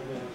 Amen.